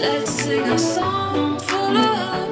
Let's sing a song full of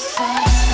say.